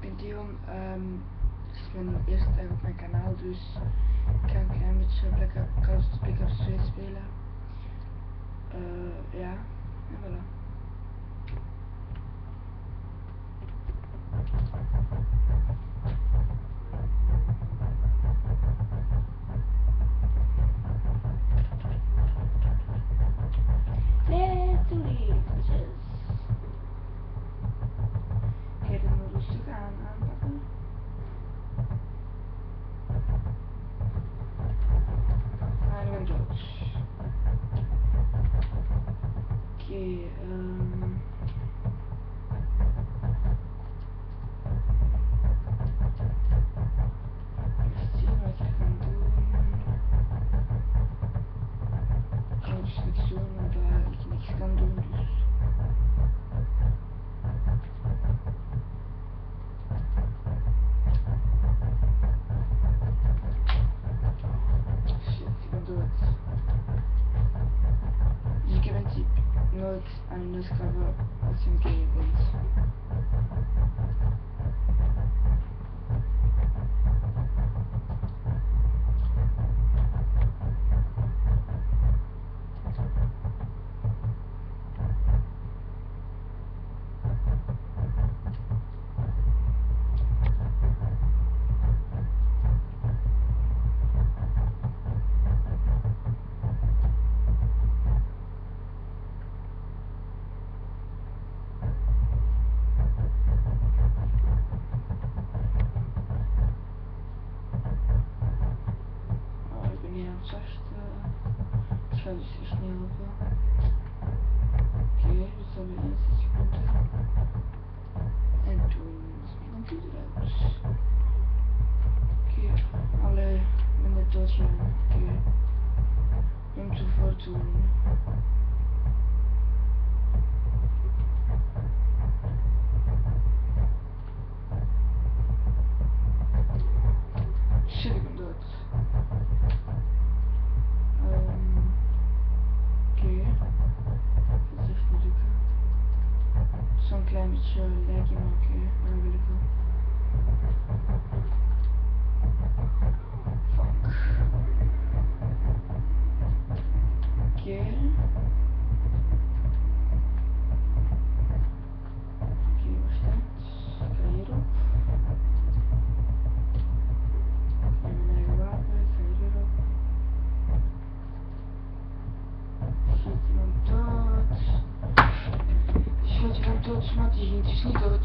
ik ben Dion. Ehm, ik ben eerst tijd op mijn kanaal, dus ik ga een klein beetje Black Ops Black Ops 2 spelen. Eh, ja, en voilà. codes and discover async games. Ik ben hier aan het zachten. Ik ga dus echt niet helpen. Oké, we staan weer 61 punten. En toen is klein beetje maar oké. Maar dat wil. trzymać i nic nie dodać.